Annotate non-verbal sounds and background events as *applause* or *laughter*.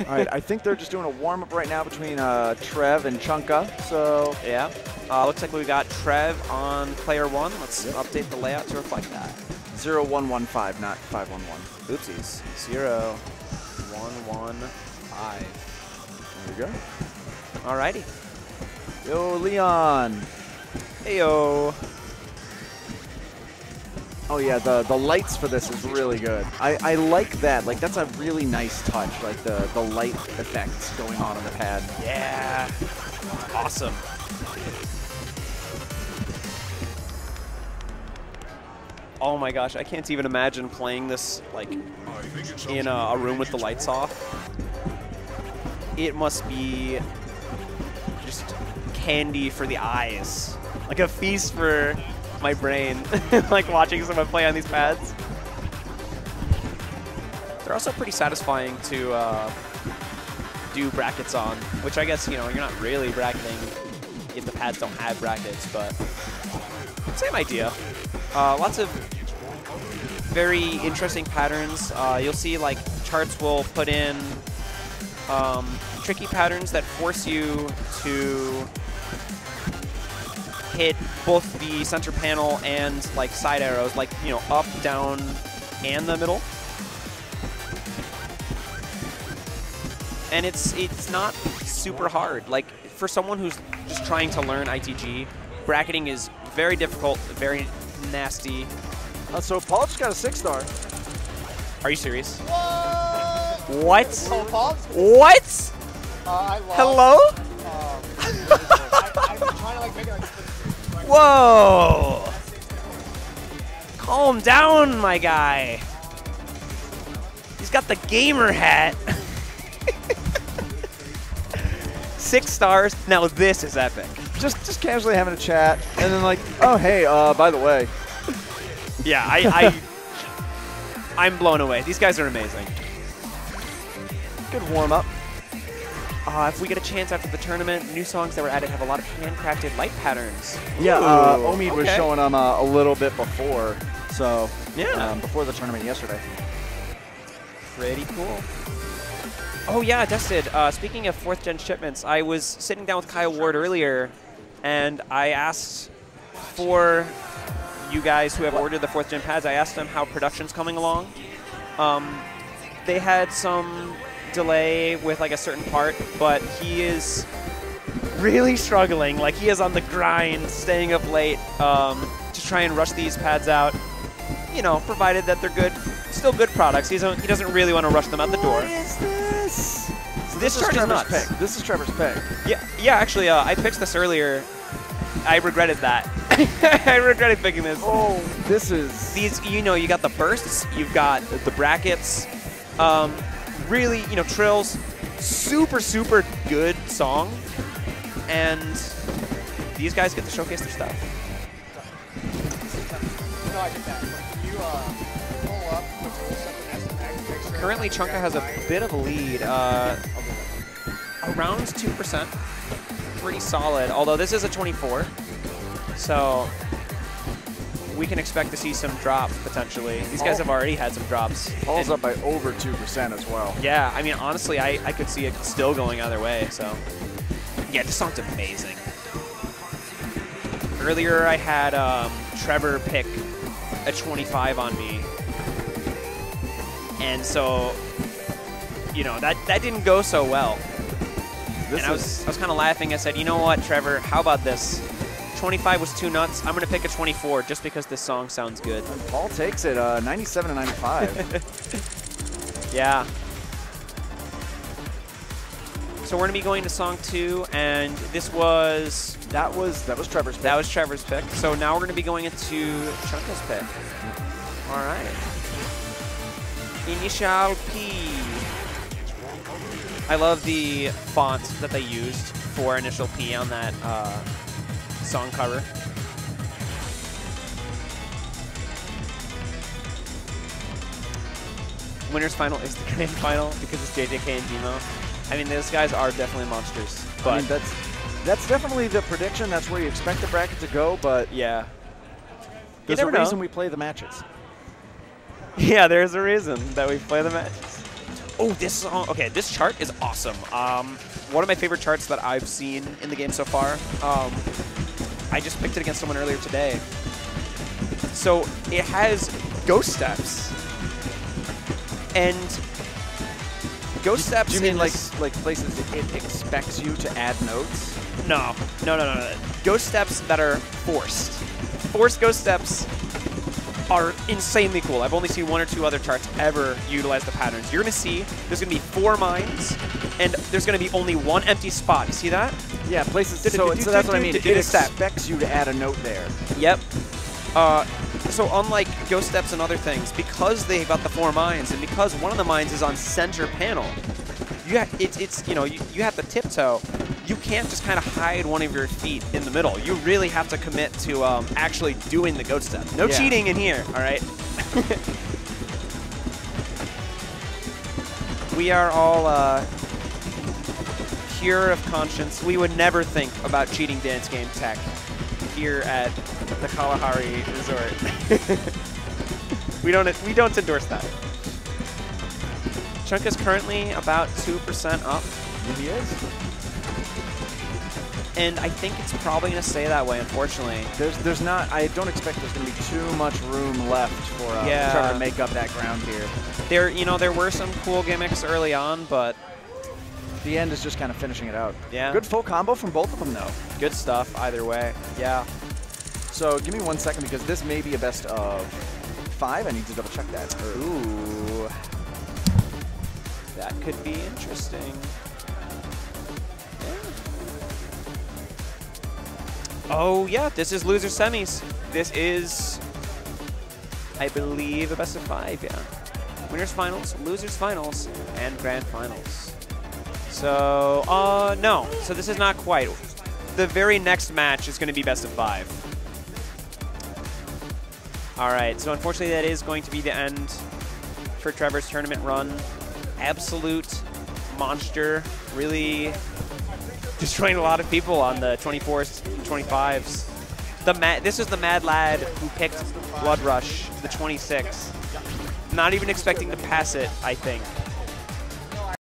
All right, I think they're just doing a warm up right now between uh, Trev and Chunka. So Yeah. Uh, looks like we got Trev on player one. Let's update the layout to reflect that. 0115, not 511. Oopsies. Zero, one, one, five. There you go. Alrighty. Yo, Leon. Heyo. Oh yeah, the the lights for this is really good. I, I like that. Like that's a really nice touch. Like the the light effects going on on the pad. Yeah. Awesome. Oh my gosh, I can't even imagine playing this like in a, a room with the lights off. It must be just candy for the eyes. Like a feast for my brain, *laughs* like watching someone play on these pads. They're also pretty satisfying to uh, do brackets on, which I guess, you know, you're not really bracketing if the pads don't have brackets, but same idea. Uh, lots of very interesting patterns. Uh, you'll see like charts will put in um, tricky patterns that force you to hit both the center panel and like side arrows, like, you know, up, down, and the middle. and it's it's not super hard. Like for someone who's just trying to learn ITG, bracketing is very difficult, very nasty. Uh, so Paul just got a six star. Are you serious? What? What? Oh, Paul? What? Uh, I lost. Hello? *laughs* Um, I, I've been trying to like make it like. Whoa! Calm down, my guy. He's got the gamer hat. *laughs* Six stars. Now this is epic. Just just casually having a chat, and then like, oh hey, uh, by the way, Yeah, I, I *laughs* I'm blown away. These guys are amazing. good warm up. Uh, if we get a chance after the tournament, new songs that were added have a lot of handcrafted light patterns. Yeah, uh, Ooh, Omid was showing them uh, a little bit before, so Yeah. um, before the tournament yesterday. Pretty cool. Oh yeah, Dusted. Uh, speaking of fourth gen shipments, I was sitting down with Kyle Ward earlier, and I asked for you guys who have ordered the fourth gen pads. I asked them how production's coming along. Um, they had some delay with like a certain part, but he is really struggling. Like he is on the grind, staying up late um, to try and rush these pads out. You know, provided that they're good, still good products. He's, he doesn't really want to rush them out the door. What is this? So This is is Trevor's nuts. pick. This is Trevor's pick. Yeah, yeah. Actually, uh, I picked this earlier. I regretted that. *laughs* I regretted picking this. Oh, this is These, you know, you got the bursts, you've got the brackets. Um, really, you know, trills. Super, super good song, and these guys get to showcase their stuff. Currently, Chunka has a bit of a lead, uh, around 2%. Pretty solid, although this is a 24. So we can expect to see some drops potentially. These guys have already had some drops. Paul's up by over two percent as well. Yeah, I mean, honestly, I, I could see it still going either way, so. Yeah, this song's amazing. Earlier, I had um, Trevor pick a 25 on me. And so, you know, that, that didn't go so well. This and I was, I was kind of laughing. I said, you know what, Trevor, how about this? 25 was too nuts. I'm going to pick a 24 just because this song sounds good. Paul takes it, uh, 97 to 95. *laughs* Yeah. So we're gonna be going to song two, and this was that was that was Trevor's pick. that was Trevor's pick. So now we're gonna be going into Chunka's pick. All right. Initial P. I love the font that they used for Initial P on that uh, song cover. Winners final is the *laughs* grand final because it's JJK and Demo. I mean, those guys are definitely monsters. But I mean, that's that's definitely the prediction. That's where you expect the bracket to go. But yeah, there's a know. reason we play the matches. *laughs* yeah, there's a reason that we play the matches. Oh, this song. Okay, this chart is awesome. Um, one of my favorite charts that I've seen in the game so far. Um, I just picked it against someone earlier today. So it has ghost steps, and ghost steps. Do you mean in like like places that it expects you to add notes? No, no, no, no, no. Ghost steps that are forced. Forced ghost steps are insanely cool. I've only seen one or two other charts ever utilize the patterns. You're going to see there's going to be four mines, and there's going to be only one empty spot. You see that? Yeah, places. So, so that's what I mean. It expects you to add a note there. Yep. Uh, so unlike ghost steps and other things, because they've got the four mines, and because one of the mines is on center panel, you ha- it's it's you know you, you have to tiptoe. You can't just kind of hide one of your feet in the middle. You really have to commit to um, actually doing the ghost step. No Yeah. cheating in here. All right. *laughs* we are all uh, pure of conscience. We would never think about cheating dance game tech here at the Kalahari Resort. *laughs* we don't we don't endorse that. Chunk is currently about two percent up, He is. And I think it's probably going to stay that way. Unfortunately, There's there's not. I don't expect there's going to be too much room left for uh, Yeah. Trevor to make up that ground here. there you know there were some cool gimmicks early on, but The end is just kind of finishing it out. Yeah. Good full combo from both of them though. good stuff either way. Yeah. So give me one second because this may be a best of five. I need to double check that. Ooh, that could be interesting. Oh yeah, this is loser semis. This is, I believe, a best of five. Yeah, winners finals, losers finals, and grand finals. So, uh, no. So this is not quite. The very next match is going to be best of five. All right. So unfortunately, that is going to be the end for Trevor's tournament run. Absolute monster. Really destroying a lot of people on the 24s and 25s. The ma- this is the mad lad who picked Blood Rush, the 26. Not even expecting to pass it, I think.